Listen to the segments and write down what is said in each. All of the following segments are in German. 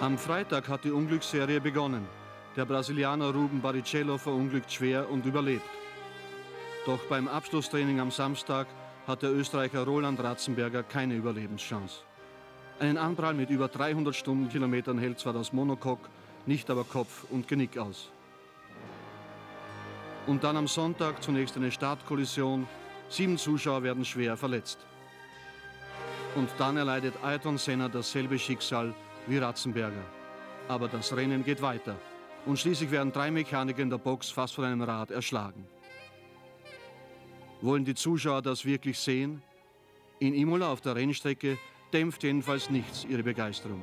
Am Freitag hat die Unglücksserie begonnen. Der Brasilianer Ruben Barrichello verunglückt schwer und überlebt. Doch beim Abschlusstraining am Samstag hat der Österreicher Roland Ratzenberger keine Überlebenschance. Einen Anprall mit über 300 Stundenkilometern hält zwar das Monocoque, nicht aber Kopf und Genick aus. Und dann am Sonntag zunächst eine Startkollision. Sieben Zuschauer werden schwer verletzt. Und dann erleidet Ayrton Senna dasselbe Schicksal wie Ratzenberger. Aber das Rennen geht weiter. Und schließlich werden drei Mechaniker in der Box fast von einem Rad erschlagen. Wollen die Zuschauer das wirklich sehen? In Imola auf der Rennstrecke dämpft jedenfalls nichts ihre Begeisterung.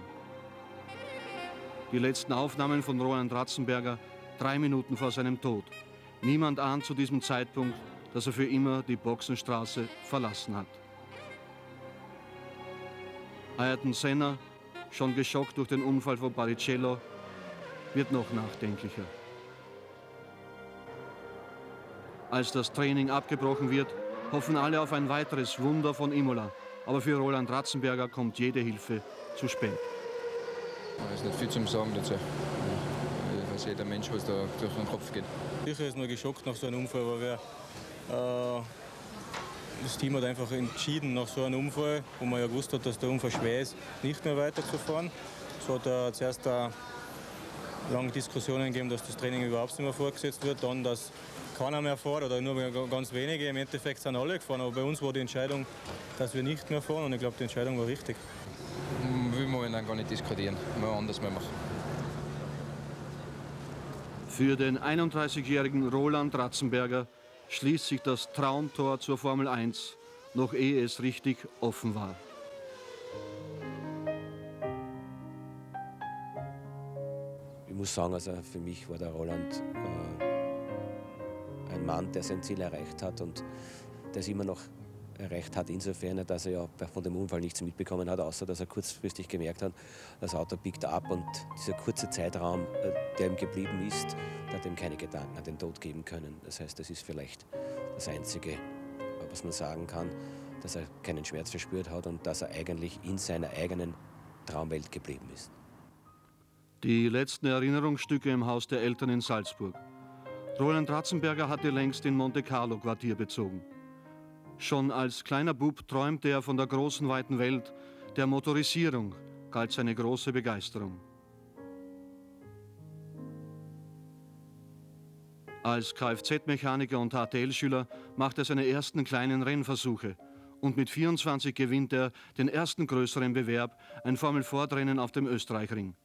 Die letzten Aufnahmen von Roland Ratzenberger drei Minuten vor seinem Tod. Niemand ahnt zu diesem Zeitpunkt, dass er für immer die Boxenstraße verlassen hat. Ayrton Senna, schon geschockt durch den Unfall von Baricello, wird noch nachdenklicher. Als das Training abgebrochen wird, hoffen alle auf ein weiteres Wunder von Imola. Aber für Roland Ratzenberger kommt jede Hilfe zu spät. Es ist nicht viel zum Sagen dazu. Ich weiß jeder Mensch, was da durch den Kopf geht. Sicher ist man geschockt nach so einem Unfall, weil wir, äh, das Team hat einfach entschieden, nach so einem Unfall, wo man ja gewusst hat, dass der Unfall schwer ist, nicht mehr weiterzufahren. Es hat äh, zuerst äh, lange Diskussionen gegeben, dass das Training überhaupt nicht mehr vorgesetzt wird, dann, dass keiner mehr fährt oder nur ganz wenige. Im Endeffekt sind alle gefahren, aber bei uns war die Entscheidung, dass wir nicht mehr fahren und ich glaube, die Entscheidung war richtig. Ich will momentan gar nicht diskutieren, mal anders mehr machen. Für den 31-jährigen Roland Ratzenberger schließt sich das Traumtor zur Formel 1, noch ehe es richtig offen war. Ich muss sagen, also für mich war der Roland äh, ein Mann, der sein Ziel erreicht hat und der es immer noch erreicht hat, insofern, dass er ja von dem Unfall nichts mitbekommen hat, außer dass er kurzfristig gemerkt hat, das Auto biegt ab und dieser kurze Zeitraum, äh, der ihm geblieben ist, hat ihm keine Gedanken an den Tod geben können. Das heißt, das ist vielleicht das Einzige, was man sagen kann, dass er keinen Schmerz verspürt hat und dass er eigentlich in seiner eigenen Traumwelt geblieben ist. Die letzten Erinnerungsstücke im Haus der Eltern in Salzburg. Roland Ratzenberger hatte längst in Monte Carlo Quartier bezogen. Schon als kleiner Bub träumte er von der großen weiten Welt, der Motorisierung galt seine große Begeisterung. Als Kfz-Mechaniker und HTL-Schüler macht er seine ersten kleinen Rennversuche und mit 24 gewinnt er den ersten größeren Bewerb, ein Formel-Ford-Rennen auf dem Österreichring.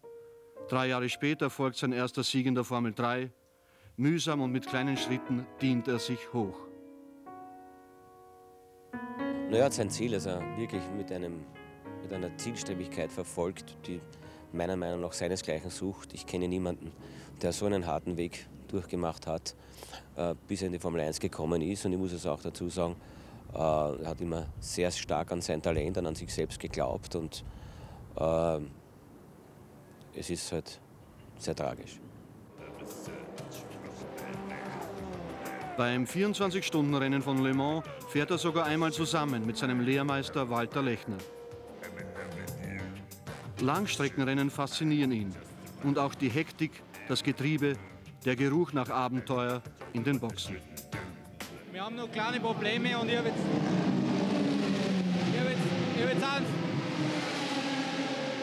Drei Jahre später folgt sein erster Sieg in der Formel 3. Mühsam und mit kleinen Schritten dient er sich hoch. Naja, sein Ziel, also wirklich mit, einem, mit einer Zielstrebigkeit verfolgt, die meiner Meinung nach seinesgleichen sucht. Ich kenne niemanden, der so einen harten Weg durchgemacht hat, äh, bis er in die Formel 1 gekommen ist. Und ich muss es auch dazu sagen, äh, er hat immer sehr stark an sein Talent und an sich selbst geglaubt. Und äh, es ist halt sehr tragisch. Beim 24-Stunden-Rennen von Le Mans fährt er sogar einmal zusammen mit seinem Lehrmeister Walter Lechner. Langstreckenrennen faszinieren ihn und auch die Hektik, das Getriebe, der Geruch nach Abenteuer in den Boxen. Wir haben noch kleine Probleme und ich habe jetzt, ich hab jetzt, ich hab jetzt, einen,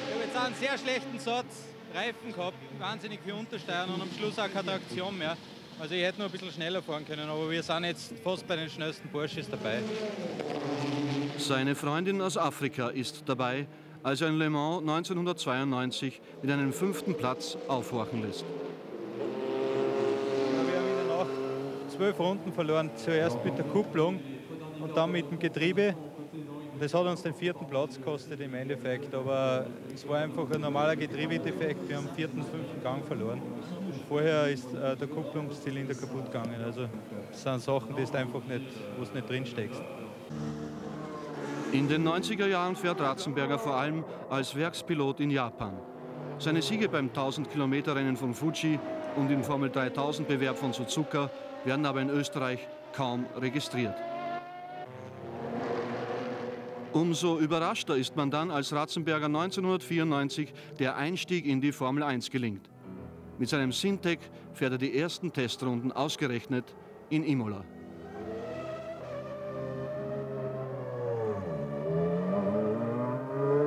ich hab jetzt einen sehr schlechten Satz Reifen gehabt, wahnsinnig viel Untersteuern und am Schluss auch keine Traktion mehr. Also ich hätte nur ein bisschen schneller fahren können, aber wir sind jetzt fast bei den schnellsten Porsches dabei. Seine Freundin aus Afrika ist dabei, als er in Le Mans 1992 mit einem fünften Platz aufhorchen lässt. Wir haben in der Nacht zwölf Runden verloren, zuerst mit der Kupplung und dann mit dem Getriebe. Das hat uns den vierten Platz gekostet im Endeffekt, aber es war einfach ein normaler Getriebedefekt. Wir haben den vierten, fünften Gang verloren. Vorher ist äh, der Kupplungszylinder kaputt gegangen. Also das sind Sachen, die du einfach nicht, wo du nicht drin steckst. In den 90er Jahren fährt Ratzenberger vor allem als Werkspilot in Japan. Seine Siege beim 1000 Kilometer Rennen von Fuji und im Formel 3000 Bewerb von Suzuka werden aber in Österreich kaum registriert. Umso überraschter ist man dann, als Ratzenberger 1994 der Einstieg in die Formel 1 gelingt. Mit seinem Syntec fährt er die ersten Testrunden ausgerechnet in Imola.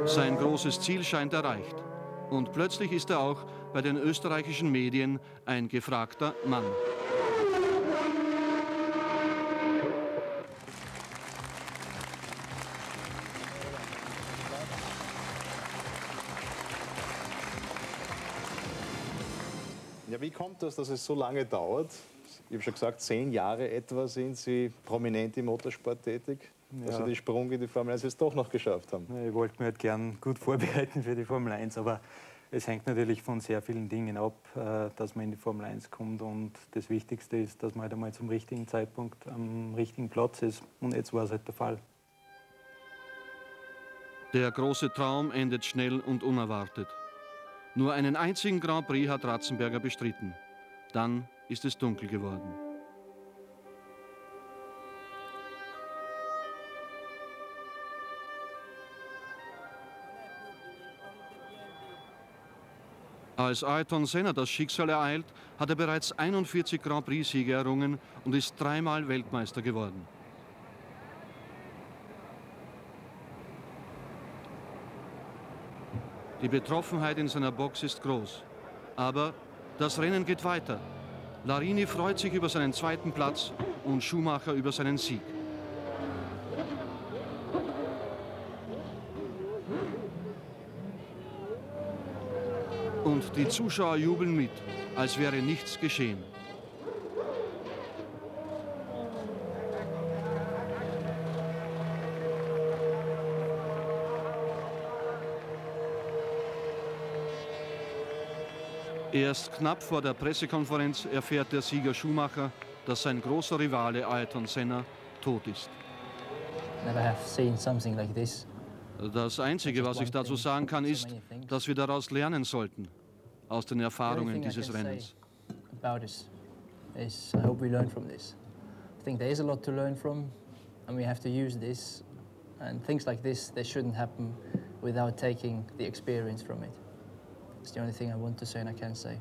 Sein großes Ziel scheint erreicht. Und plötzlich ist er auch bei den österreichischen Medien ein gefragter Mann. Ja, wie kommt das, dass es so lange dauert? Ich habe schon gesagt, zehn Jahre etwa sind Sie prominent im Motorsport tätig, ja. dass Sie den Sprung in die Formel 1 jetzt doch noch geschafft haben. Ja, ich wollte mich halt gern gut vorbereiten für die Formel 1, aber es hängt natürlich von sehr vielen Dingen ab, äh, dass man in die Formel 1 kommt. Und das Wichtigste ist, dass man halt einmal zum richtigen Zeitpunkt am richtigen Platz ist. Und jetzt war es halt der Fall. Der große Traum endet schnell und unerwartet. Nur einen einzigen Grand Prix hat Ratzenberger bestritten. Dann ist es dunkel geworden. Als Ayrton Senna das Schicksal ereilt, hat er bereits 41 Grand Prix-Siege errungen und ist dreimal Weltmeister geworden. Die Betroffenheit in seiner Box ist groß. Aber das Rennen geht weiter. Larini freut sich über seinen zweiten Platz und Schumacher über seinen Sieg. Und die Zuschauer jubeln mit, als wäre nichts geschehen. Erst knapp vor der Pressekonferenz erfährt der Sieger Schumacher, dass sein großer Rivale Ayrton Senna tot ist. Das Einzige, was ich dazu sagen kann, ist, dass wir daraus lernen sollten, aus den Erfahrungen dieses Rennens. Is, I hope we learn from this. I think there is a lot to learn from, and we have to use this. And things like this, they shouldn't happen without taking the experience from it. It's the only thing I want to say and I can say.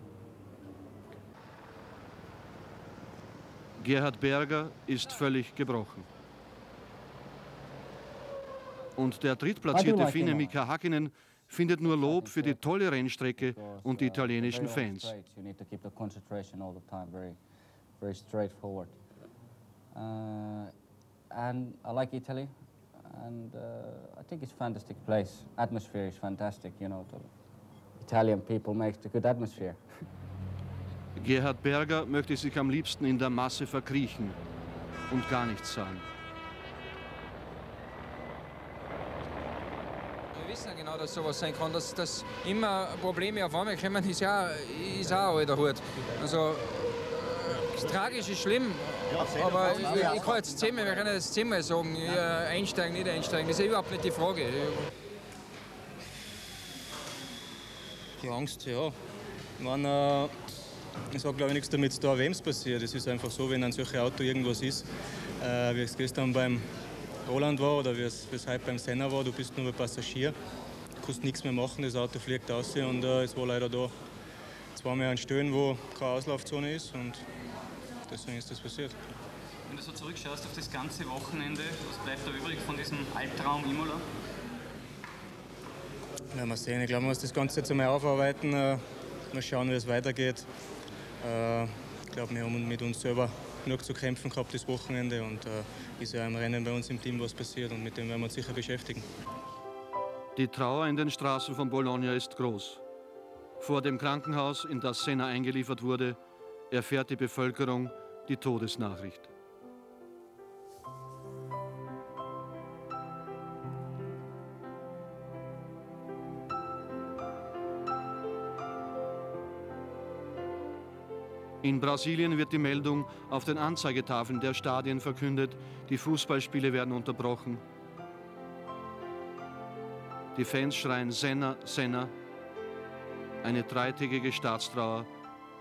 Gerhard Berger ist völlig gebrochen. Und der drittplatzierte Finne Mika Hakkinen findet nur Lob für die tolle Rennstrecke und die italienischen Fans. Very straightforward. Uh, and I like Italy, and uh, I think it's a fantastic place. Atmosphere is fantastic, you know. Italian people makes a good atmosphere. Gerhard Berger möchte sich am liebsten in der Masse verkriechen und gar nichts sagen. Wir wissen ja genau, dass sowas sein kann. Dass, dass immer Probleme auf einmal kommen, ist ja ist auch alter Hut. Also, das tragisch ist schlimm, aber ich, ich kann jetzt zehnmal, wir können jetzt zehnmal sagen, einsteigen, nicht einsteigen, das ist überhaupt nicht die Frage. Die Angst, ja. Ich meine, äh, es hat glaube ich nichts damit zu tun, wem es passiert. Es ist einfach so, wenn ein solches Auto irgendwas ist, äh, wie es gestern beim Roland war oder wie es, heute beim Senna war, du bist nur ein Passagier, du kannst nichts mehr machen, das Auto fliegt aus und äh, es war leider da zweimal an Stellen, wo keine Auslaufzone ist und deswegen ist das passiert. Wenn du so zurückschaust auf das ganze Wochenende, was bleibt da übrig von diesem Albtraum Imola? Ja, mal sehen. Ich glaube, man muss das Ganze jetzt einmal aufarbeiten. Äh, mal schauen, wie es weitergeht. Äh, ich glaube, wir haben mit uns selber genug zu kämpfen gehabt das Wochenende und äh, ist ja im Rennen bei uns im Team was passiert und mit dem werden wir uns sicher beschäftigen. Die Trauer in den Straßen von Bologna ist groß. Vor dem Krankenhaus, in das Senna eingeliefert wurde, erfährt die Bevölkerung die Todesnachricht. In Brasilien wird die Meldung auf den Anzeigetafeln der Stadien verkündet, die Fußballspiele werden unterbrochen. Die Fans schreien Senna, Senna. Eine dreitägige Staatstrauer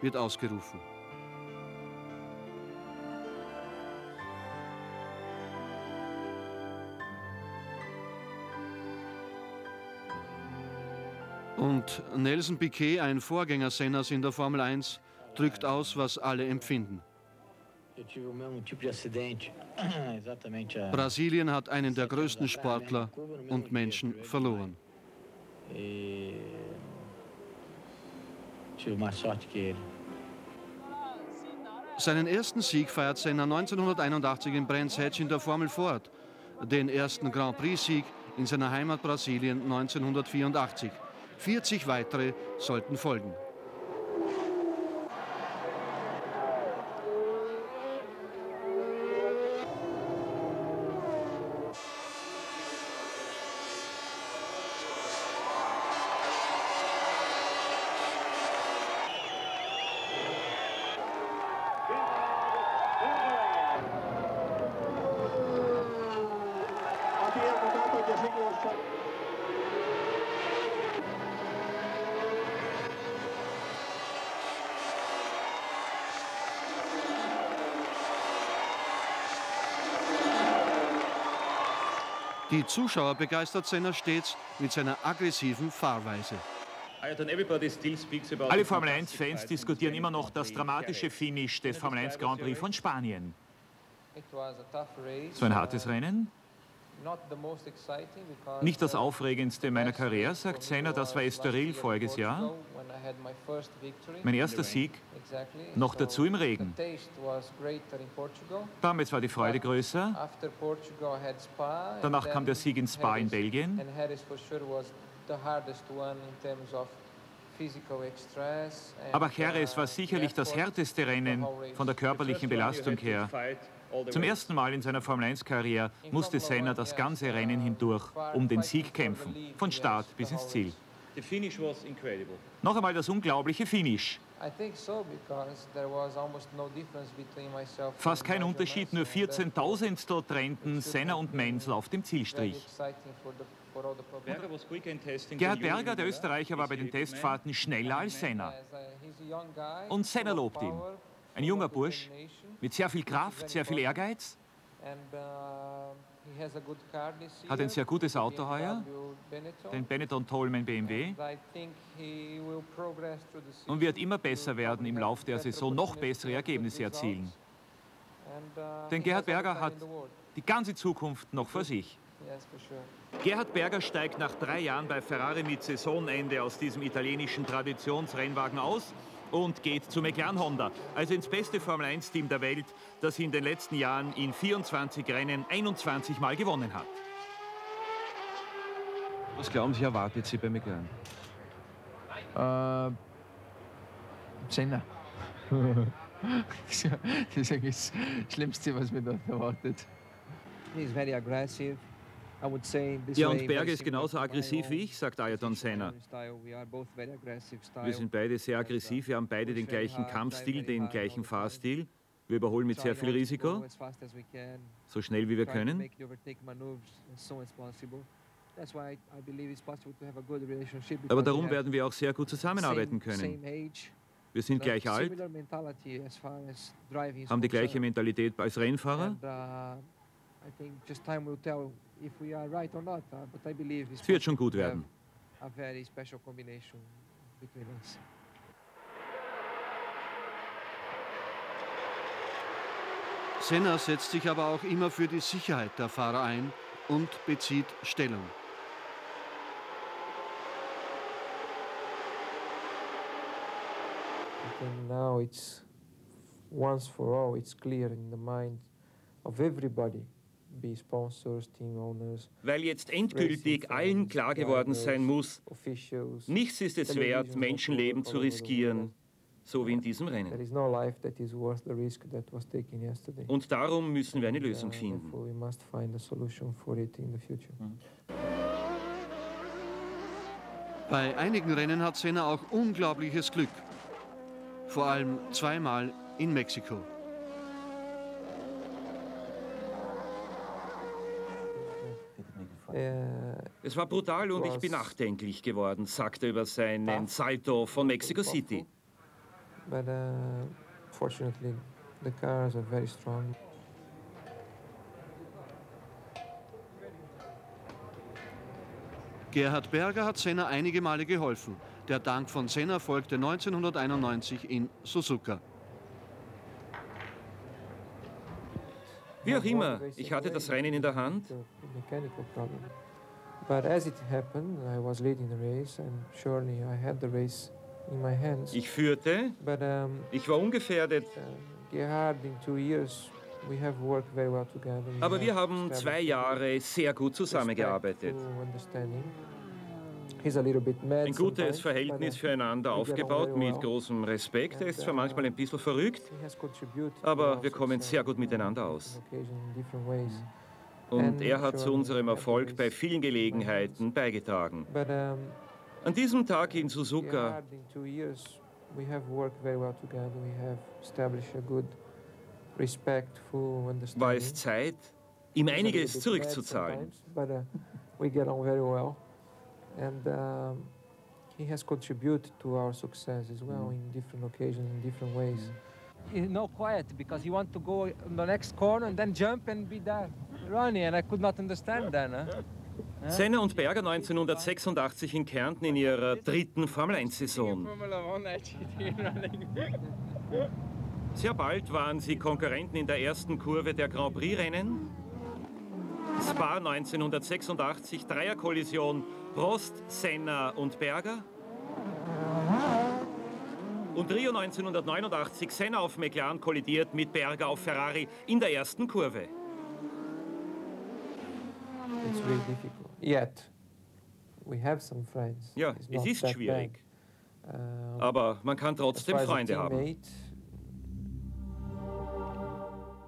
wird ausgerufen. Und Nelson Piquet, ein Vorgänger Senners in der Formel 1, drückt aus, was alle empfinden. Brasilien hat einen der größten Sportler und Menschen verloren. Seinen ersten Sieg feiert Senna 1981 in Brands Hatch in der Formel Ford, den ersten Grand Prix-Sieg in seiner Heimat Brasilien 1984. 40 weitere sollten folgen. Die Zuschauer begeistert Senna stets mit seiner aggressiven Fahrweise. Alle Formel 1-Fans diskutieren immer noch das dramatische Finish des Formel 1 Grand Prix von Spanien. So ein hartes Rennen? Nicht das aufregendste meiner Karriere, sagt Senna, das war Estoril voriges Jahr. Mein erster Sieg, noch dazu im Regen. Damals war die Freude größer. Danach kam der Sieg in Spa in Belgien. Aber Jerez war sicherlich das härteste Rennen von der körperlichen Belastung her. Zum ersten Mal in seiner Formel-1-Karriere musste Senna das ganze Rennen hindurch um den Sieg kämpfen, von Start bis ins Ziel. Noch einmal das unglaubliche Finish. Fast kein Unterschied, nur 14.000 trennten Senna und Menzel auf dem Zielstrich. Gerhard Berger, der Österreicher, war bei den Testfahrten schneller als Senna. Und Senna lobt ihn. Ein junger Bursch mit sehr viel Kraft, sehr viel Ehrgeiz. Hat ein sehr gutes Auto heuer, den Benetton Tolman BMW. Und wird immer besser werden im Laufe der Saison, noch bessere Ergebnisse erzielen. Denn Gerhard Berger hat die ganze Zukunft noch vor sich. Gerhard Berger steigt nach drei Jahren bei Ferrari mit Saisonende aus diesem italienischen Traditionsrennwagen aus und geht zu McLaren Honda, also ins beste Formel-1-Team der Welt, das in den letzten Jahren in 24 Rennen 21 Mal gewonnen hat. Was glauben Sie, erwartet Sie bei McLaren? Äh, Senna. das ist eigentlich das Schlimmste, was mir dort erwartet. He's very aggressive. Ja, und Berge ist genauso aggressiv wie ich, sagt Ayrton Senna. Wir sind beide sehr aggressiv, wir haben beide den gleichen Kampfstil, den gleichen Fahrstil. Wir überholen mit sehr viel Risiko, so schnell wie wir können. Aber darum werden wir auch sehr gut zusammenarbeiten können. Wir sind gleich alt, haben die gleiche Mentalität als Rennfahrer. Es wird schon gut werden. Senna setzt sich aber auch immer für die Sicherheit der Fahrer ein und bezieht Stellung. now it's once for all, it's clear in the mind of everybody weil jetzt endgültig allen klar geworden sein muss, nichts ist es wert, Menschenleben zu riskieren, so wie in diesem Rennen. Und darum müssen wir eine Lösung finden. Bei einigen Rennen hat Senna auch unglaubliches Glück. Vor allem zweimal in Mexiko. Es war brutal und ich bin nachdenklich geworden, sagte er über seinen Salto von Mexico City. But uh, fortunately, the cars are very strong. Gerhard Berger hat Senna einige Male geholfen. Der Dank von Senna folgte 1991 in Suzuka. Wie auch immer, ich hatte das Rennen in der Hand. Ich führte, But ich war ungefährdet. We aber wir haben zwei Jahre sehr gut zusammengearbeitet. Ein gutes Verhältnis uh, füreinander aufgebaut mit großem Respekt. Er ist zwar uh, manchmal ein bisschen verrückt, aber wir kommen sehr gut miteinander aus. ways. Und er hat zu unserem Erfolg bei vielen Gelegenheiten beigetragen. An diesem Tag in Suzuka Gerhard, in two years, we have worked very well together. We have established a good, respectful understanding. war es Zeit, ihm einiges zurückzuzahlen. But uh, we get on very well, and um, he has contributed to our success as well in different occasions, in different ways. No quiet because he want to go on the next corner and then jump and be there running, and I could not understand that. Huh? Senna und Berger 1986 in Kärnten in ihrer dritten Formel-1-Saison. Sehr bald waren sie Konkurrenten in der ersten Kurve der Grand Prix-Rennen. Spa 1986, Dreierkollision Prost, Senna und Berger. Und Rio 1989, Senna auf McLaren kollidiert mit Berger auf Ferrari in der ersten Kurve. It's really difficult. Yet, we have some friends. Ja, It's es ist schwierig. bad. Aber man kann trotzdem Freunde haben.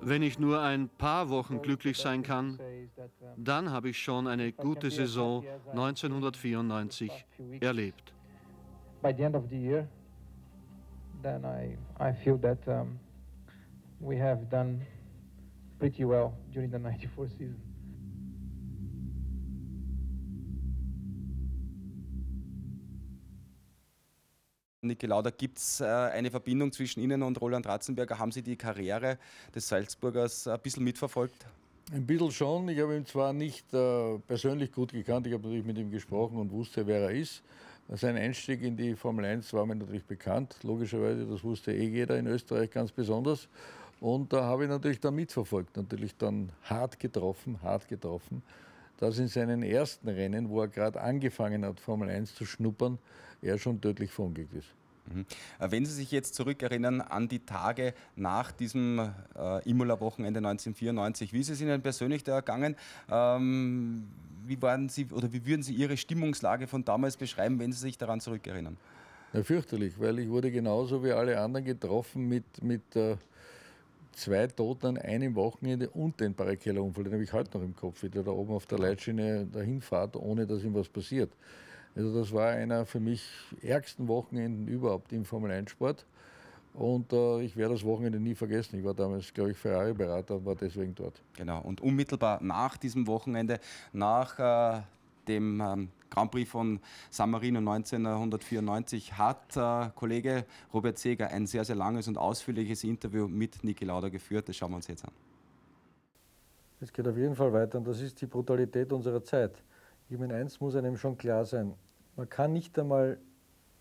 Wenn ich nur ein paar Wochen glücklich sein kann, dann habe ich schon eine gute Saison 1994 erlebt. by the end of the year, then I, I feel that um, we have done pretty well during the 94 season. Niki Lauda, gibt es äh, eine Verbindung zwischen Ihnen und Roland Ratzenberger? Haben Sie die Karriere des Salzburgers ein bisschen mitverfolgt? Ein bisschen schon. Ich habe ihn zwar nicht äh, persönlich gut gekannt, ich habe natürlich mit ihm gesprochen und wusste, wer er ist. Sein Einstieg in die Formel 1 war mir natürlich bekannt, logischerweise, das wusste eh jeder in Österreich ganz besonders. Und da habe ich natürlich dann mitverfolgt, natürlich dann hart getroffen, hart getroffen, dass in seinen ersten Rennen, wo er gerade angefangen hat, Formel 1 zu schnuppern, er schon tödlich verunglückt ist. Mhm. Äh, Wenn Sie sich jetzt zurückerinnern an die Tage nach diesem äh, Imola-Wochenende 1994, wie ist es Ihnen persönlich da ergangen? Ähm, wie, waren Sie, oder wie würden Sie Ihre Stimmungslage von damals beschreiben, wenn Sie sich daran zurückerinnern? Ja, fürchterlich, weil ich wurde genauso wie alle anderen getroffen mit, mit äh, zwei Toten an einem Wochenende und den Barrichello-Unfall. Den habe ich heute noch im Kopf, wie der da oben auf der Leitschiene dahin fährt, ohne dass ihm was passiert. Also das war einer für mich ärgsten Wochenenden überhaupt im Formel-1-Sport. Und äh, ich werde das Wochenende nie vergessen. Ich war damals, glaube ich, Ferrari-Berater und war deswegen dort. Genau, und unmittelbar nach diesem Wochenende, nach äh, dem ähm, Grand Prix von San Marino 1994, hat äh, Kollege Robert Seger ein sehr, sehr langes und ausführliches Interview mit Niki Lauda geführt. Das schauen wir uns jetzt an. Es geht auf jeden Fall weiter und das ist die Brutalität unserer Zeit. Ich meine, eins muss einem schon klar sein. Man kann nicht einmal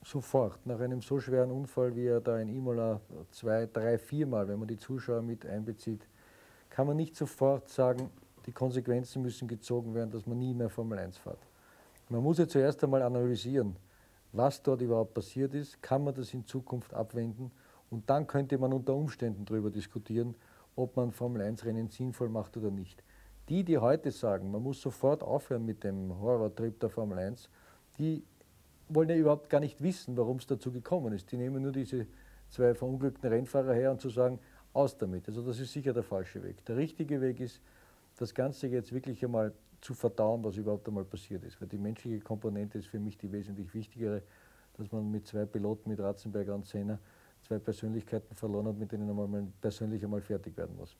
sofort nach einem so schweren Unfall, wie er da in Imola zwei, drei, viermal, wenn man die Zuschauer mit einbezieht, kann man nicht sofort sagen, die Konsequenzen müssen gezogen werden, dass man nie mehr Formel 1 fährt. Man muss ja zuerst einmal analysieren, was dort überhaupt passiert ist, kann man das in Zukunft abwenden und dann könnte man unter Umständen darüber diskutieren, ob man Formel 1-Rennen sinnvoll macht oder nicht. Die, die heute sagen, man muss sofort aufhören mit dem Horrortrip der Formel 1, die wollen ja überhaupt gar nicht wissen, warum es dazu gekommen ist. Die nehmen nur diese zwei verunglückten Rennfahrer her und zu sagen, aus damit. Also das ist sicher der falsche Weg. Der richtige Weg ist, das Ganze jetzt wirklich einmal zu verdauen, was überhaupt einmal passiert ist. Weil die menschliche Komponente ist für mich die wesentlich wichtigere, dass man mit zwei Piloten, mit Ratzenberger und Senna, zwei Persönlichkeiten verloren hat, mit denen man persönlich einmal fertig werden muss.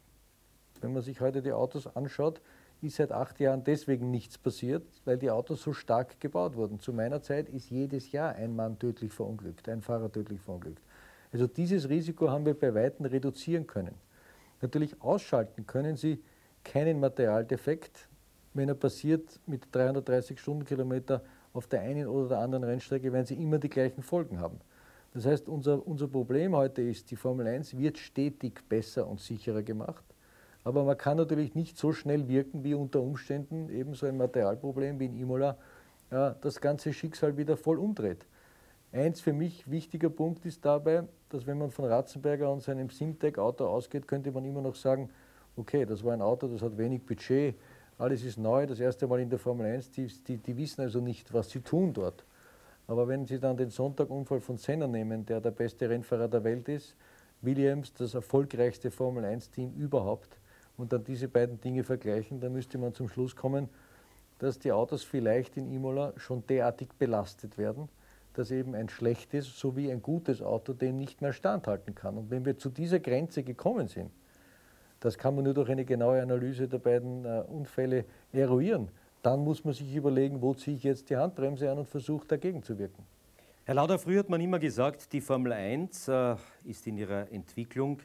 Wenn man sich heute die Autos anschaut, ist seit acht Jahren deswegen nichts passiert, weil die Autos so stark gebaut wurden. Zu meiner Zeit ist jedes Jahr ein Mann tödlich verunglückt, ein Fahrer tödlich verunglückt. Also dieses Risiko haben wir bei Weitem reduzieren können. Natürlich ausschalten können Sie keinen Materialdefekt, wenn er passiert mit 330 Stundenkilometer auf der einen oder der anderen Rennstrecke, werden sie immer die gleichen Folgen haben. Das heißt, unser, unser Problem heute ist, die Formel 1 wird stetig besser und sicherer gemacht. Aber man kann natürlich nicht so schnell wirken, wie unter Umständen eben so ein Materialproblem wie in Imola das ganze Schicksal wieder voll umdreht. Eins für mich wichtiger Punkt ist dabei, dass wenn man von Ratzenberger und seinem Simtech-Auto ausgeht, könnte man immer noch sagen, okay, das war ein Auto, das hat wenig Budget, alles ist neu, das erste Mal in der Formel 1, die, die, die wissen also nicht, was sie tun dort. Aber wenn Sie dann den Sonntag-Unfall von Senna nehmen, der der beste Rennfahrer der Welt ist, Williams das erfolgreichste Formel 1-Team überhaupt, und dann diese beiden Dinge vergleichen, dann müsste man zum Schluss kommen, dass die Autos vielleicht in Imola schon derartig belastet werden, dass eben ein schlechtes sowie ein gutes Auto dem nicht mehr standhalten kann. Und wenn wir zu dieser Grenze gekommen sind, das kann man nur durch eine genaue Analyse der beiden äh, Unfälle eruieren, dann muss man sich überlegen, wo ziehe ich jetzt die Handbremse an und versuche dagegen zu wirken. Herr Lauder, früher hat man immer gesagt, die Formel 1 äh, ist in ihrer Entwicklung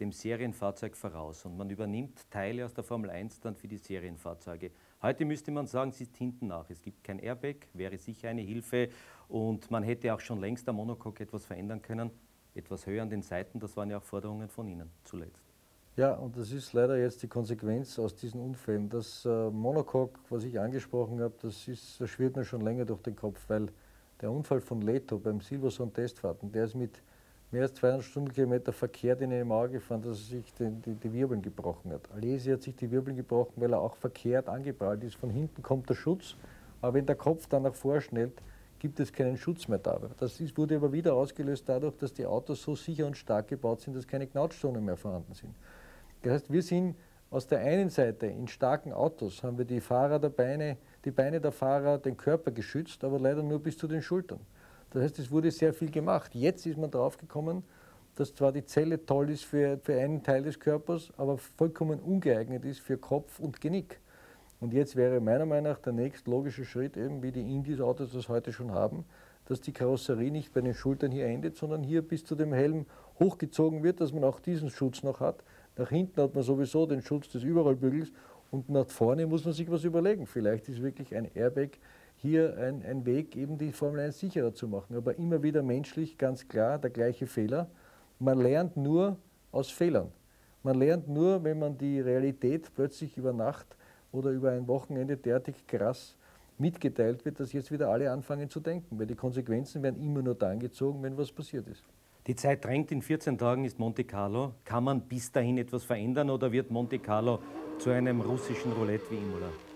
dem Serienfahrzeug voraus und man übernimmt Teile aus der Formel 1 dann für die Serienfahrzeuge. Heute müsste man sagen, sie ist hinten nach. Es gibt kein Airbag, wäre sicher eine Hilfe und man hätte auch schon längst am Monocoque etwas verändern können, etwas höher an den Seiten. Das waren ja auch Forderungen von Ihnen zuletzt. Ja, und das ist leider jetzt die Konsequenz aus diesen Unfällen. Das äh, Monocoque, was ich angesprochen habe, das, ist, das schwirrt mir schon länger durch den Kopf, weil der Unfall von Leto beim Silverson-Testfahrten, der ist mit mehr als 200 Stundenkilometer verkehrt in eine Mauer gefahren, dass er sich die, die, die Wirbeln gebrochen hat. Alesi hat sich die Wirbeln gebrochen, weil er auch verkehrt angeprallt ist. Von hinten kommt der Schutz, aber wenn der Kopf dann nach vorschnellt, gibt es keinen Schutz mehr da. Das ist, wurde aber wieder ausgelöst dadurch, dass die Autos so sicher und stark gebaut sind, dass keine Knautschzonen mehr vorhanden sind. Das heißt, wir sind aus der einen Seite in starken Autos, haben wir die Fahrer der Beine, die Beine der Fahrer, den Körper geschützt, aber leider nur bis zu den Schultern. Das heißt, es wurde sehr viel gemacht. Jetzt ist man drauf gekommen, dass zwar die Zelle toll ist für, für einen Teil des Körpers, aber vollkommen ungeeignet ist für Kopf und Genick. Und jetzt wäre meiner Meinung nach der nächste logische Schritt, eben wie die Indies-Autos das heute schon haben, dass die Karosserie nicht bei den Schultern hier endet, sondern hier bis zu dem Helm hochgezogen wird, dass man auch diesen Schutz noch hat. Nach hinten hat man sowieso den Schutz des Überrollbügels und nach vorne muss man sich was überlegen. Vielleicht ist wirklich ein Airbag hier ein, ein Weg, eben die Formel 1 sicherer zu machen. Aber immer wieder menschlich, ganz klar, der gleiche Fehler. Man lernt nur aus Fehlern. Man lernt nur, wenn man die Realität plötzlich über Nacht oder über ein Wochenende derartig krass mitgeteilt wird, dass jetzt wieder alle anfangen zu denken, weil die Konsequenzen werden immer nur dann gezogen, wenn was passiert ist. Die Zeit drängt, in 14 Tagen ist Monte Carlo. Kann man bis dahin etwas verändern oder wird Monte Carlo zu einem russischen Roulette wie Imola?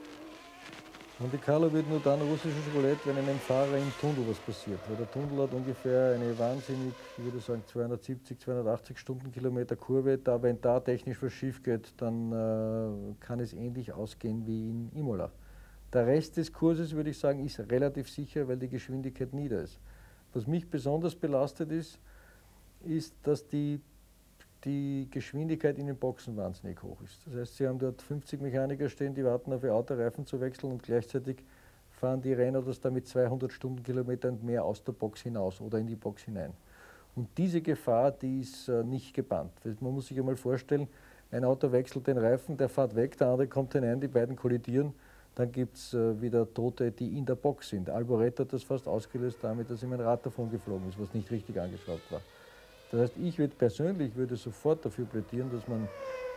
Monte Carlo wird nur dann russisches Roulette, wenn einem Fahrer im Tunnel was passiert. Weil der Tunnel hat ungefähr eine wahnsinnig, ich würde sagen 270, 280 Stundenkilometer Kurve. Da, wenn da technisch was schief geht, dann äh, kann es ähnlich ausgehen wie in Imola. Der Rest des Kurses, würde ich sagen, ist relativ sicher, weil die Geschwindigkeit nieder ist. Was mich besonders belastet ist, ist, dass die die Geschwindigkeit in den Boxen wahnsinnig hoch ist. Das heißt, Sie haben dort 50 Mechaniker stehen, die warten auf ihr Autoreifen zu wechseln und gleichzeitig fahren die Rennautos da mit 200 Stundenkilometern mehr aus der Box hinaus oder in die Box hinein. Und diese Gefahr, die ist äh, nicht gebannt. Man muss sich einmal vorstellen, ein Auto wechselt den Reifen, der fährt weg, der andere kommt hinein, die beiden kollidieren, dann gibt es äh, wieder Tote, die in der Box sind. Alboreto hat das fast ausgelöst damit, dass ihm ein Rad davon geflogen ist, was nicht richtig angeschraubt war. Das heißt, ich würde persönlich würde sofort dafür plädieren, dass man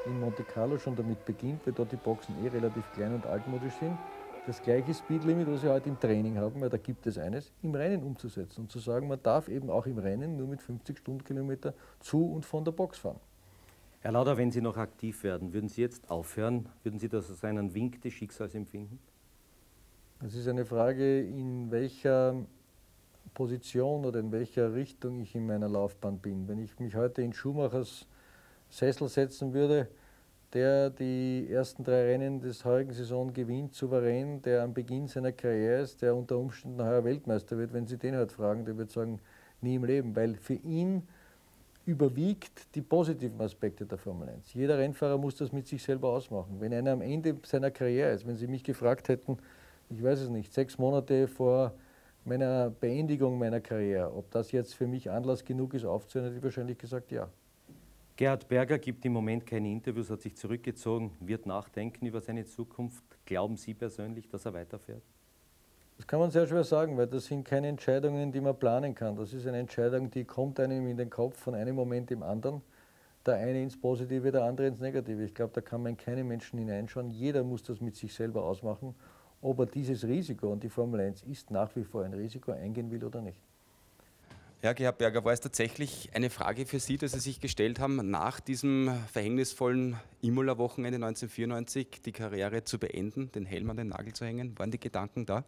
in Monte Carlo schon damit beginnt, weil dort die Boxen eh relativ klein und altmodisch sind, das gleiche Speedlimit, was wir heute im Training haben, weil da gibt es eines, im Rennen umzusetzen und zu sagen, man darf eben auch im Rennen nur mit 50 Stundenkilometer zu und von der Box fahren. Herr Lauder, wenn Sie noch aktiv werden, würden Sie jetzt aufhören? Würden Sie das als einen Wink des Schicksals empfinden? Das ist eine Frage, in welcher Position oder in welcher Richtung ich in meiner Laufbahn bin. Wenn ich mich heute in Schumachers Sessel setzen würde, der die ersten drei Rennen des heurigen Saison gewinnt, souverän, der am Beginn seiner Karriere ist, der unter Umständen heuer Weltmeister wird, wenn Sie den halt fragen, der wird sagen, nie im Leben, weil für ihn überwiegt die positiven Aspekte der Formel 1. Jeder Rennfahrer muss das mit sich selber ausmachen. Wenn einer am Ende seiner Karriere ist, wenn Sie mich gefragt hätten, ich weiß es nicht, sechs Monate vor meiner Beendigung meiner Karriere, ob das jetzt für mich Anlass genug ist, aufzuhören, hätte ich wahrscheinlich gesagt, ja. Gerhard Berger gibt im Moment keine Interviews, hat sich zurückgezogen, wird nachdenken über seine Zukunft. Glauben Sie persönlich, dass er weiterfährt? Das kann man sehr schwer sagen, weil das sind keine Entscheidungen, die man planen kann. Das ist eine Entscheidung, die kommt einem in den Kopf von einem Moment im anderen. Der eine ins Positive, der andere ins Negative. Ich glaube, da kann man in keine Menschen hineinschauen. Jeder muss das mit sich selber ausmachen, ob er dieses Risiko, und die Formel 1 ist nach wie vor ein Risiko, eingehen will oder nicht. Ja, Gerhard Berger, war es tatsächlich eine Frage für Sie, dass Sie sich gestellt haben, nach diesem verhängnisvollen Imola-Wochenende 1994 die Karriere zu beenden, den Helm an den Nagel zu hängen? Waren die Gedanken da?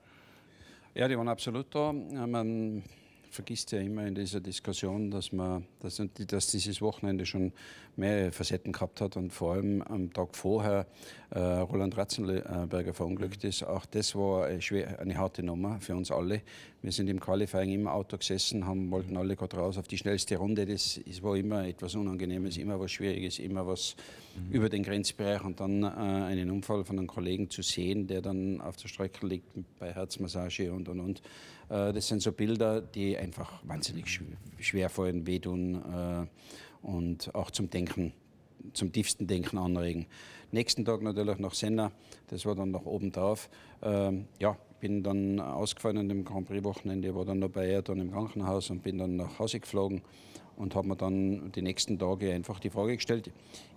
Ja, die waren absolut da. Man vergisst ja immer in dieser Diskussion, dass, man, dass, dass dieses Wochenende schon mehrere Facetten gehabt hat und vor allem am Tag vorher äh, Roland Ratzenberger verunglückt ist. Auch das war eine, schwer, eine harte Nummer für uns alle. Wir sind im Qualifying im Auto gesessen, haben, wollten alle gerade raus auf die schnellste Runde. Das, das war immer etwas Unangenehmes, immer was Schwieriges, immer was mhm. über den Grenzbereich. Und dann äh, einen Unfall von einem Kollegen zu sehen, der dann auf der Strecke liegt bei Herzmassage und und und. Äh, das sind so Bilder, die einfach wahnsinnig schwer fallen, wehtun äh, und auch zum Denken, zum tiefsten Denken anregen. Nächsten Tag natürlich nach Senna, das war dann noch oben drauf. Ähm, ja, bin dann ausgefallen an dem Grand Prix-Wochenende, war dann noch bei ihr dann im Krankenhaus und bin dann nach Hause geflogen und habe mir dann die nächsten Tage einfach die Frage gestellt,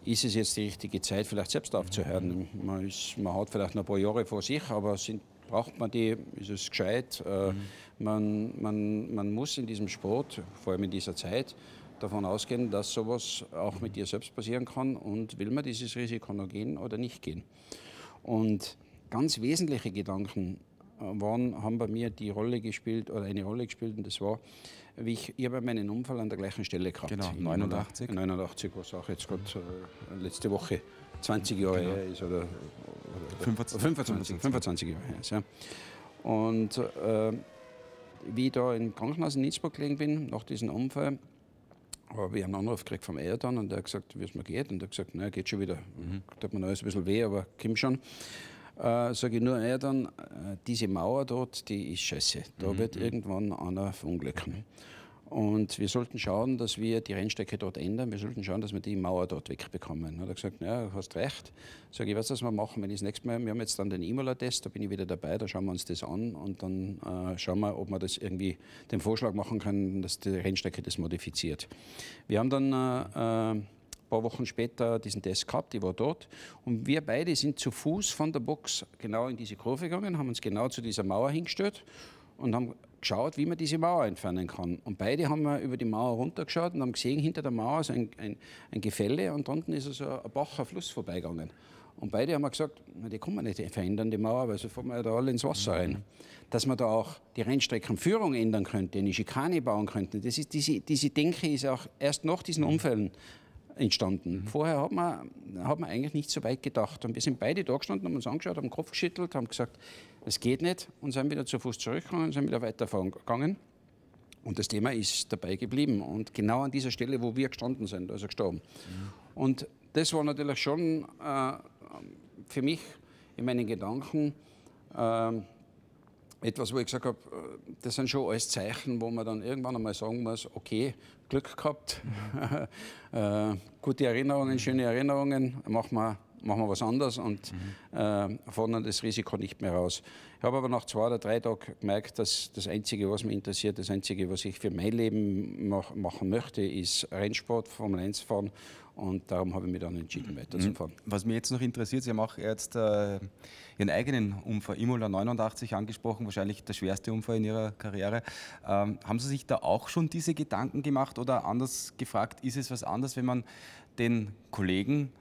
ist es jetzt die richtige Zeit, vielleicht selbst aufzuhören? Man, ist, man hat vielleicht noch ein paar Jahre vor sich, aber sind braucht man die, ist es gescheit. Äh, mhm. man, man, man muss in diesem Sport, vor allem in dieser Zeit, davon ausgehen, dass sowas auch mit dir selbst passieren kann und will man dieses Risiko noch gehen oder nicht gehen. Und ganz wesentliche Gedanken äh, waren, haben bei mir die Rolle gespielt oder eine Rolle gespielt und das war, wie ich, ich habe meinen Unfall an der gleichen Stelle gehabt. Genau, 89. 89, was auch jetzt gerade äh, letzte Woche 20 Jahre genau. her ist oder 25, 25, 25 Jahre her. Ja. Und äh, wie ich da im Krankenhaus in Innsbruck gelegen bin, nach diesem Unfall, habe ich einen Anruf gekriegt vom Eltern und der hat gesagt, wie es mir geht. Und er hat gesagt, naja, geht schon wieder. Mhm. Tut mir alles ein bisschen weh, aber kommt schon. Äh, Sage ich nur Eltern, äh, diese Mauer dort, die ist scheiße. Da mhm. wird mhm. irgendwann einer verunglücken. Und wir sollten schauen, dass wir die Rennstrecke dort ändern. Wir sollten schauen, dass wir die Mauer dort wegbekommen. Hat er gesagt, ja, du hast recht. Sag ich, was das wir machen, wenn ich das nächste Mal, wir haben jetzt dann den Imola-Test, da bin ich wieder dabei, da schauen wir uns das an und dann äh, schauen wir, ob wir das irgendwie den Vorschlag machen können, dass die Rennstrecke das modifiziert. Wir haben dann äh, ein paar Wochen später diesen Test gehabt, ich war dort und wir beide sind zu Fuß von der Box genau in diese Kurve gegangen, haben uns genau zu dieser Mauer hingestellt und haben geschaut, wie man diese Mauer entfernen kann. Und beide haben wir über die Mauer runtergeschaut und haben gesehen, hinter der Mauer ist ein, ein, ein Gefälle und unten ist so ein Bach, ein Fluss vorbeigegangen. Und beide haben gesagt, die kann man nicht verändern, die Mauer, weil sonst fahren wir ja da alle ins Wasser rein. Dass man da auch die Rennstreckenführung ändern könnte, eine Schikane bauen könnte, das ist, diese, diese Denke ist auch erst nach diesen Unfällen entstanden. Vorher hat man, hat man eigentlich nicht so weit gedacht. Und wir sind beide da gestanden, haben uns angeschaut, haben den Kopf geschüttelt, haben gesagt, es geht nicht und sind wieder zu Fuß zurückgegangen und sind wieder weitergegangen. Und das Thema ist dabei geblieben und genau an dieser Stelle, wo wir gestanden sind, also gestorben. Mhm. Und das war natürlich schon äh, für mich in meinen Gedanken äh, etwas, wo ich gesagt habe, äh, das sind schon alles Zeichen, wo man dann irgendwann einmal sagen muss, okay, Glück gehabt, mhm. äh, gute Erinnerungen, schöne Erinnerungen, machen wir machen wir was anderes und mhm. äh, fordern das Risiko nicht mehr raus. Ich habe aber nach zwei oder drei Tagen gemerkt, dass das Einzige, was mich interessiert, das Einzige, was ich für mein Leben mach, machen möchte, ist Rennsport, Formel 1 fahren und darum habe ich mich dann entschieden, weiterzufahren. Mhm. Was mich jetzt noch interessiert, Sie haben auch jetzt äh, Ihren eigenen Unfall, Imola 89, angesprochen, wahrscheinlich der schwerste Unfall in Ihrer Karriere. Ähm, haben Sie sich da auch schon diese Gedanken gemacht oder anders gefragt, ist es was anderes, wenn man den Kollegen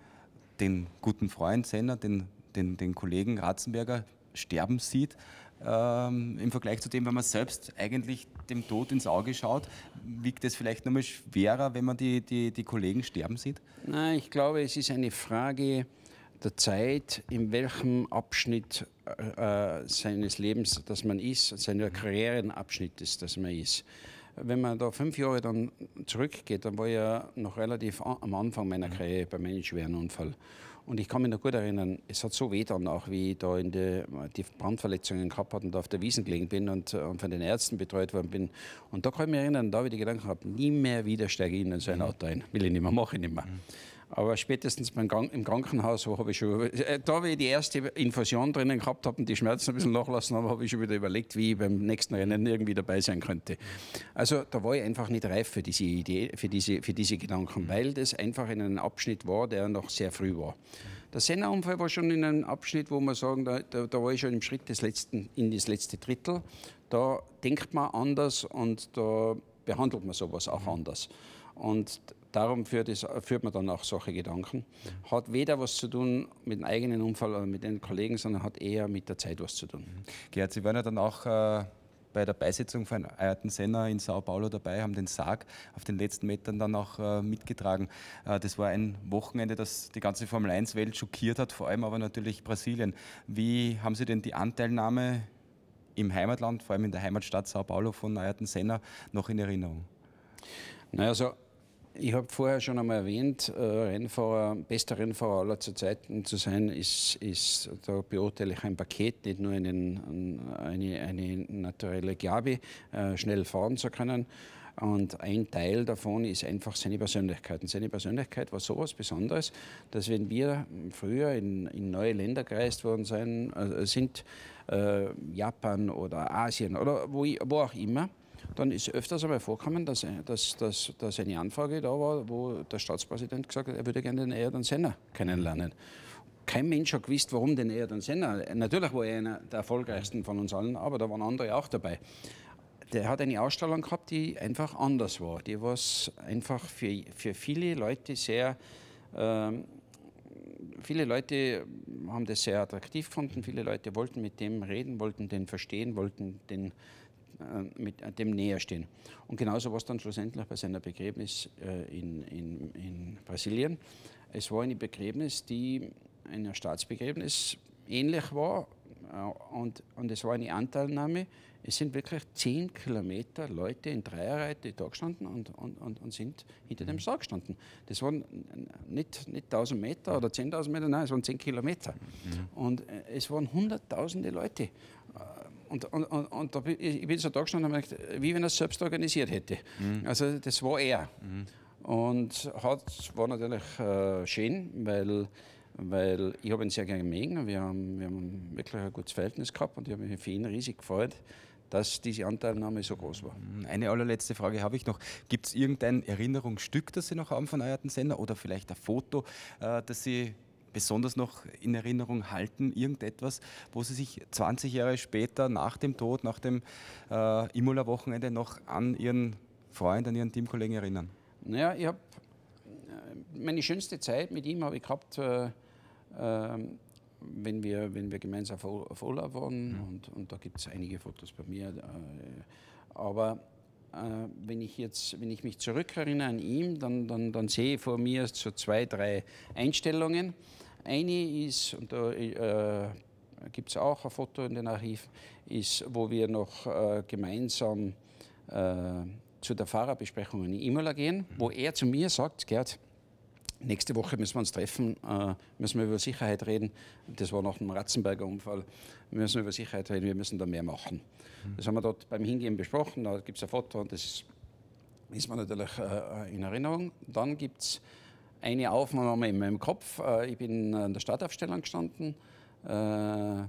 den guten Freund Senner, den, den, den Kollegen Ratzenberger sterben sieht, ähm, im Vergleich zu dem, wenn man selbst eigentlich dem Tod ins Auge schaut, wiegt es vielleicht nochmal schwerer, wenn man die, die, die Kollegen sterben sieht? Nein, ich glaube, es ist eine Frage der Zeit, in welchem Abschnitt äh, seines Lebens, das man ist, seiner Karrierenabschnitt ist, das man ist. Wenn man da fünf Jahre dann zurückgeht, dann war ich ja noch relativ am Anfang meiner mhm. Karriere bei meinem schweren Unfall. Und ich kann mich noch gut erinnern, es hat so weh dann auch, wie ich da in die, die Brandverletzungen gehabt hatte und da auf der Wiesen gelegen bin und, und, von den Ärzten betreut worden bin. Und da kann ich mich erinnern, da habe ich die Gedanken gehabt, nie mehr wieder steige ich in so ein mhm. Auto ein. Will ich nicht mehr, mache ich nicht mehr. Mhm. Aber spätestens beim Gang, im Krankenhaus, habe ich schon, äh, da wie ich die erste Infusion drinnen gehabt habe und die Schmerzen ein bisschen nachlassen habe, habe ich schon wieder überlegt, wie ich beim nächsten Rennen irgendwie dabei sein könnte. Also da war ich einfach nicht reif für diese Idee, für diese, für diese Gedanken, weil das einfach in einem Abschnitt war, der noch sehr früh war. Der Senna-Unfall war schon in einem Abschnitt, wo man sagen, da, da, da, war ich schon im Schritt des letzten, in das letzte Drittel. Da denkt man anders und da behandelt man sowas auch anders. Und Darum führt, es, führt, man dann auch solche Gedanken. Hat weder was zu tun mit dem eigenen Unfall oder mit den Kollegen, sondern hat eher mit der Zeit was zu tun. Gerhard, Sie waren ja dann auch äh, bei der Beisetzung von Ayrton Senna in Sao Paulo dabei, haben den Sarg auf den letzten Metern dann auch äh, mitgetragen. Äh, das war ein Wochenende, das die ganze Formel 1-Welt schockiert hat, vor allem aber natürlich Brasilien. Wie haben Sie denn die Anteilnahme im Heimatland, vor allem in der Heimatstadt Sao Paulo von Ayrton Senna, noch in Erinnerung? Naja, also ich habe vorher schon einmal erwähnt, äh, Rennfahrer, bester Rennfahrer aller Zeiten zu sein, ist, ist, da beurteile ich ein Paket, nicht nur einen, eine, eine naturelle Gabe, äh, schnell fahren zu können. Und ein Teil davon ist einfach seine Persönlichkeit. Und seine Persönlichkeit war so etwas Besonderes, dass wenn wir früher in, in neue Länder gereist worden sein, äh, sind, äh, Japan oder Asien oder wo, wo auch immer, dann ist öfters einmal vorkommen, dass, dass, dass, dass eine Anfrage da war, wo der Staatspräsident gesagt hat, er würde gerne den Ayrton Senna kennenlernen. Kein Mensch hat gewusst, warum den Ayrton Senna. Natürlich war er einer der erfolgreichsten von uns allen, aber da waren andere auch dabei. Der hat eine Ausstellung gehabt, die einfach anders war. Die war einfach für, für viele Leute sehr. Ähm, viele Leute haben das sehr attraktiv gefunden. Viele Leute wollten mit dem reden, wollten den verstehen, wollten den äh, mit dem näher stehen. Und genauso war es dann schlussendlich bei seiner Begräbnis äh, in, in, in Brasilien. Es war eine Begräbnis, die einer Staatsbegräbnis ähnlich war äh, und, und es war eine Anteilnahme. Es sind wirklich zehn Kilometer Leute in Dreierreihe da gestanden und, und, und, und sind hinter dem Sarg gestanden. Das waren nicht, nicht 1000 Meter oder 10.000 Meter, nein, es waren 10 Kilometer. Mhm. Und es waren hunderttausende Leute. Und, und, und, und da, ich bin so da gestanden und habe gedacht, wie wenn er es selbst organisiert hätte. Mhm. Also das war er. Mhm. Und hat, war natürlich äh, schön, weil, weil ich habe ihn sehr gerne mögen. Wir haben, wir haben wirklich ein gutes Verhältnis gehabt und ich habe mich für ihn riesig gefreut dass diese Anteilnahme so groß war. Mhm. Eine allerletzte Frage habe ich noch. Gibt es irgendein Erinnerungsstück, das Sie noch haben von Ayrton Senna oder vielleicht ein Foto, äh, das Sie besonders noch in Erinnerung halten? Irgendetwas, wo Sie sich 20 Jahre später nach dem Tod, nach dem äh, Imola-Wochenende noch an Ihren Freund, an Ihren Teamkollegen erinnern? Naja, ich habe äh, meine schönste Zeit mit ihm habe ich gehabt, äh, äh, wenn, wir, wenn wir gemeinsam auf, Urlaub waren. Mhm. Und, und da gibt es einige Fotos bei mir. Äh, aber äh, wenn ich jetzt, wenn ich mich zurückerinnere an ihn, dann, dann, dann sehe ich vor mir so zwei, drei Einstellungen. Eine ist, und da äh, gibt es auch ein Foto in den Archiv, ist, wo wir noch äh, gemeinsam äh, zu der Fahrerbesprechung in Imola gehen, wo er zu mir sagt, Gerd, nächste Woche müssen wir uns treffen, äh, müssen wir über Sicherheit reden. Das war nach dem Ratzenberger Unfall. Wir müssen über Sicherheit reden, wir müssen da mehr machen. Mhm. Das haben wir dort beim Hingehen besprochen, da gibt es ein Foto und das ist mir natürlich äh, in Erinnerung. Dann gibt es eine Aufnahme in meinem Kopf. Äh, ich bin an der Startaufstellung gestanden. Äh,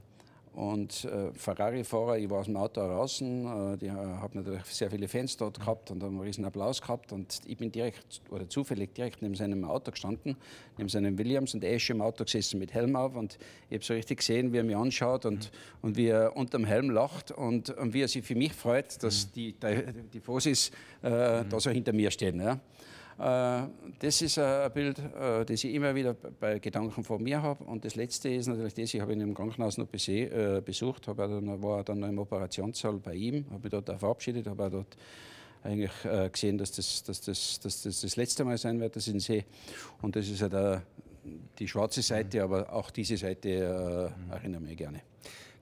und äh, Ferrari-Fahrer, ich war aus dem Auto raus, äh, die haben natürlich sehr viele Fans dort gehabt und haben einen riesen Applaus gehabt. Und ich bin direkt oder zufällig direkt neben seinem Auto gestanden, neben seinem Williams und er ist schon im Auto gesessen mit Helm auf und ich habe so richtig gesehen, wie er mich anschaut und, mhm. und wie er unter dem Helm lacht und, und wie er sich für mich freut, dass mhm. die, die, die Fosis äh, mhm. da so hinter mir stehen. Ja. Äh, das ist ein Bild, äh, das ich immer wieder bei Gedanken vor mir habe. Und das Letzte ist natürlich das, ich habe ihn im Krankenhaus noch äh, besucht, habe dann, war dann noch im Operationssaal bei ihm, habe mich dort auch verabschiedet, habe dort eigentlich gesehen, dass das, dass das, dass das das letzte Mal sein wird, dass ich ihn sehe. Und das ist ja der, die schwarze Seite, aber auch diese Seite äh, erinnere mich gerne.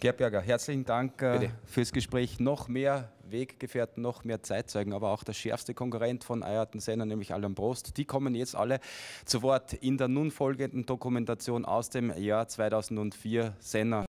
Gerd Berger, herzlichen Dank äh, fürs Gespräch. Noch mehr Weggefährten, noch mehr Zeitzeugen, aber auch der schärfste Konkurrent von Ayrton Senna, nämlich Alain Prost. Die kommen jetzt alle zu Wort in der nun folgenden Dokumentation aus dem Jahr 2004. Senna